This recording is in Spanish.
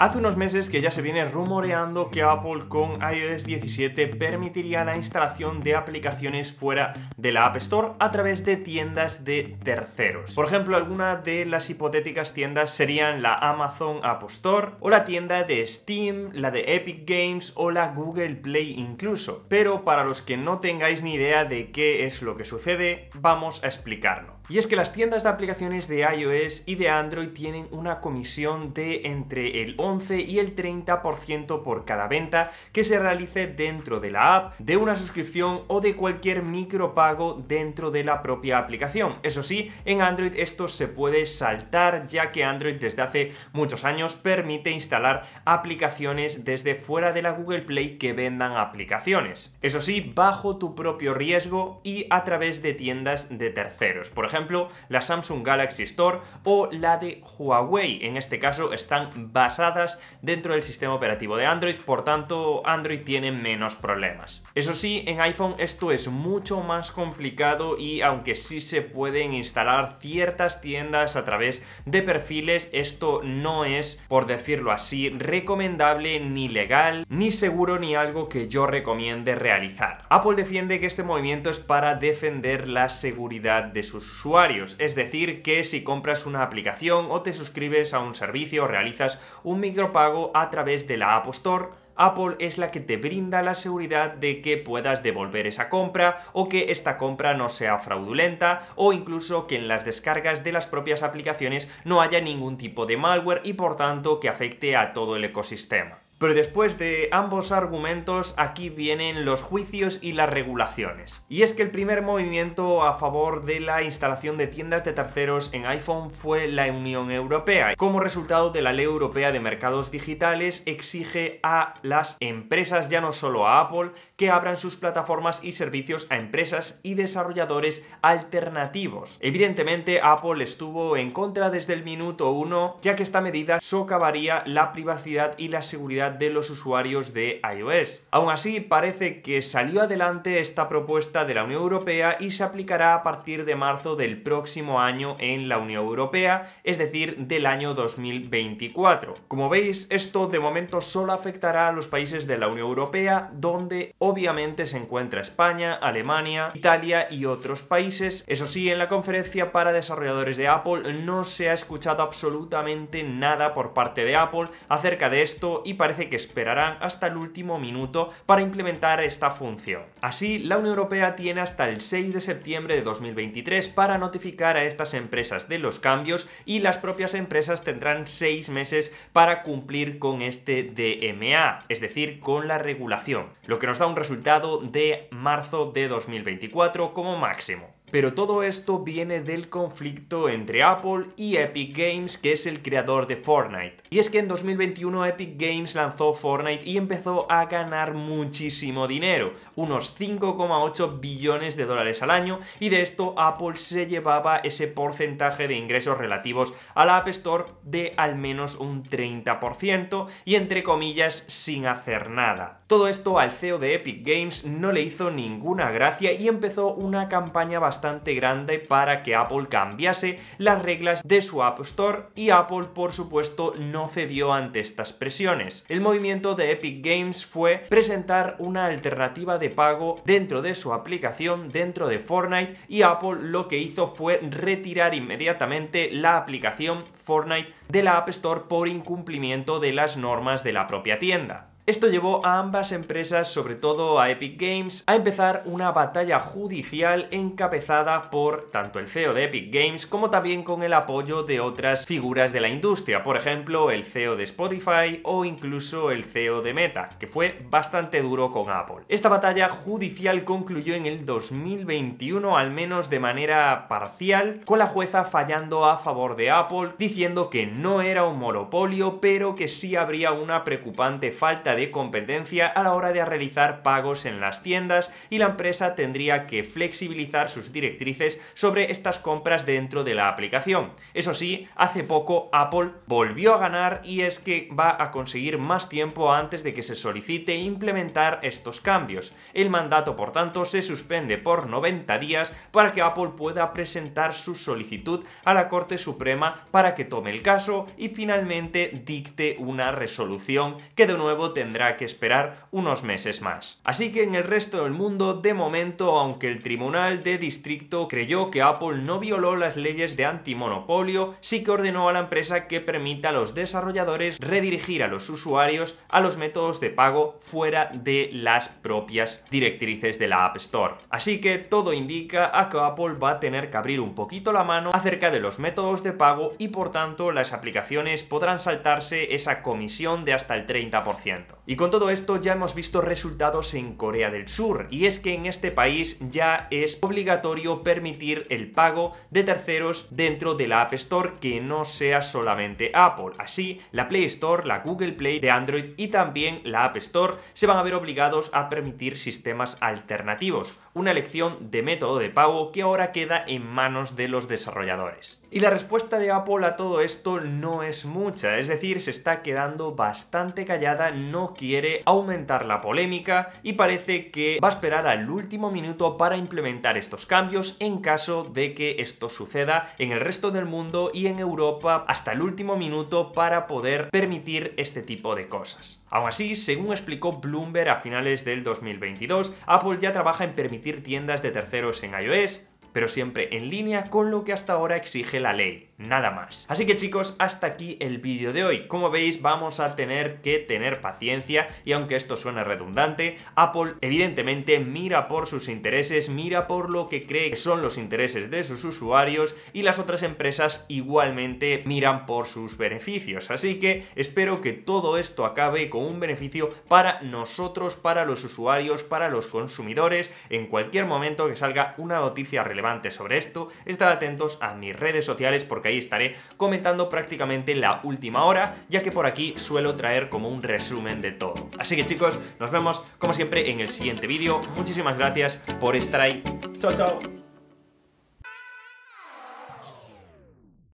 Hace unos meses que ya se viene rumoreando que Apple con iOS 17 permitiría la instalación de aplicaciones fuera de la App Store a través de tiendas de terceros. Por ejemplo, algunas de las hipotéticas tiendas serían la Amazon App Store o la tienda de Steam, la de Epic Games o la Google Play incluso. Pero para los que no tengáis ni idea de qué es lo que sucede, vamos a explicarlo. Y es que las tiendas de aplicaciones de iOS y de Android tienen una comisión de entre el 11 y el 30% por cada venta que se realice dentro de la app, de una suscripción o de cualquier micropago dentro de la propia aplicación. Eso sí, en Android esto se puede saltar ya que Android desde hace muchos años permite instalar aplicaciones desde fuera de la Google Play que vendan aplicaciones. Eso sí, bajo tu propio riesgo y a través de tiendas de terceros. Por ejemplo, la Samsung Galaxy Store o la de Huawei. En este caso están basadas dentro del sistema operativo de Android, por tanto Android tiene menos problemas. Eso sí, en iPhone esto es mucho más complicado y aunque sí se pueden instalar ciertas tiendas a través de perfiles, esto no es, por decirlo así, recomendable ni legal, ni seguro ni algo que yo recomiende realizar. Apple defiende que este movimiento es para defender la seguridad de sus usuarios es decir, que si compras una aplicación o te suscribes a un servicio o realizas un micropago a través de la App Store, Apple es la que te brinda la seguridad de que puedas devolver esa compra o que esta compra no sea fraudulenta o incluso que en las descargas de las propias aplicaciones no haya ningún tipo de malware y por tanto que afecte a todo el ecosistema. Pero después de ambos argumentos, aquí vienen los juicios y las regulaciones. Y es que el primer movimiento a favor de la instalación de tiendas de terceros en iPhone fue la Unión Europea. Como resultado de la Ley Europea de Mercados Digitales, exige a las empresas, ya no solo a Apple, que abran sus plataformas y servicios a empresas y desarrolladores alternativos. Evidentemente, Apple estuvo en contra desde el minuto uno, ya que esta medida socavaría la privacidad y la seguridad de los usuarios de iOS. Aún así, parece que salió adelante esta propuesta de la Unión Europea y se aplicará a partir de marzo del próximo año en la Unión Europea, es decir, del año 2024. Como veis, esto de momento solo afectará a los países de la Unión Europea, donde obviamente se encuentra España, Alemania, Italia y otros países. Eso sí, en la conferencia para desarrolladores de Apple no se ha escuchado absolutamente nada por parte de Apple acerca de esto y parece que esperarán hasta el último minuto para implementar esta función. Así, la Unión Europea tiene hasta el 6 de septiembre de 2023 para notificar a estas empresas de los cambios y las propias empresas tendrán 6 meses para cumplir con este DMA, es decir, con la regulación, lo que nos da un resultado de marzo de 2024 como máximo. Pero todo esto viene del conflicto entre Apple y Epic Games, que es el creador de Fortnite. Y es que en 2021 Epic Games lanzó Fortnite y empezó a ganar muchísimo dinero, unos 5,8 billones de dólares al año, y de esto Apple se llevaba ese porcentaje de ingresos relativos a la App Store de al menos un 30%, y entre comillas sin hacer nada. Todo esto al CEO de Epic Games no le hizo ninguna gracia y empezó una campaña bastante grande para que Apple cambiase las reglas de su App Store y Apple por supuesto no cedió ante estas presiones. El movimiento de Epic Games fue presentar una alternativa de pago dentro de su aplicación, dentro de Fortnite y Apple lo que hizo fue retirar inmediatamente la aplicación Fortnite de la App Store por incumplimiento de las normas de la propia tienda. Esto llevó a ambas empresas, sobre todo a Epic Games, a empezar una batalla judicial encabezada por tanto el CEO de Epic Games como también con el apoyo de otras figuras de la industria, por ejemplo el CEO de Spotify o incluso el CEO de Meta, que fue bastante duro con Apple. Esta batalla judicial concluyó en el 2021, al menos de manera parcial, con la jueza fallando a favor de Apple, diciendo que no era un monopolio, pero que sí habría una preocupante falta de competencia a la hora de realizar pagos en las tiendas y la empresa tendría que flexibilizar sus directrices sobre estas compras dentro de la aplicación. Eso sí, hace poco Apple volvió a ganar y es que va a conseguir más tiempo antes de que se solicite implementar estos cambios. El mandato, por tanto, se suspende por 90 días para que Apple pueda presentar su solicitud a la Corte Suprema para que tome el caso y finalmente dicte una resolución que de nuevo tendrá que esperar unos meses más. Así que en el resto del mundo, de momento, aunque el Tribunal de Distrito creyó que Apple no violó las leyes de antimonopolio, sí que ordenó a la empresa que permita a los desarrolladores redirigir a los usuarios a los métodos de pago fuera de las propias directrices de la App Store. Así que todo indica a que Apple va a tener que abrir un poquito la mano acerca de los métodos de pago y por tanto las aplicaciones podrán saltarse esa comisión de hasta el 30%. Y con todo esto ya hemos visto resultados en Corea del Sur y es que en este país ya es obligatorio permitir el pago de terceros dentro de la App Store que no sea solamente Apple. Así, la Play Store, la Google Play de Android y también la App Store se van a ver obligados a permitir sistemas alternativos, una elección de método de pago que ahora queda en manos de los desarrolladores. Y la respuesta de Apple a todo esto no es mucha, es decir, se está quedando bastante callada, no quiere aumentar la polémica y parece que va a esperar al último minuto para implementar estos cambios en caso de que esto suceda en el resto del mundo y en Europa hasta el último minuto para poder permitir este tipo de cosas. Aún así, según explicó Bloomberg a finales del 2022, Apple ya trabaja en permitir tiendas de terceros en iOS, pero siempre en línea con lo que hasta ahora exige la ley nada más. Así que chicos, hasta aquí el vídeo de hoy. Como veis, vamos a tener que tener paciencia y aunque esto suene redundante, Apple evidentemente mira por sus intereses, mira por lo que cree que son los intereses de sus usuarios y las otras empresas igualmente miran por sus beneficios. Así que espero que todo esto acabe con un beneficio para nosotros, para los usuarios, para los consumidores. En cualquier momento que salga una noticia relevante sobre esto, estad atentos a mis redes sociales porque ahí estaré comentando prácticamente la última hora, ya que por aquí suelo traer como un resumen de todo. Así que chicos, nos vemos como siempre en el siguiente vídeo. Muchísimas gracias por estar ahí. Chao, chao.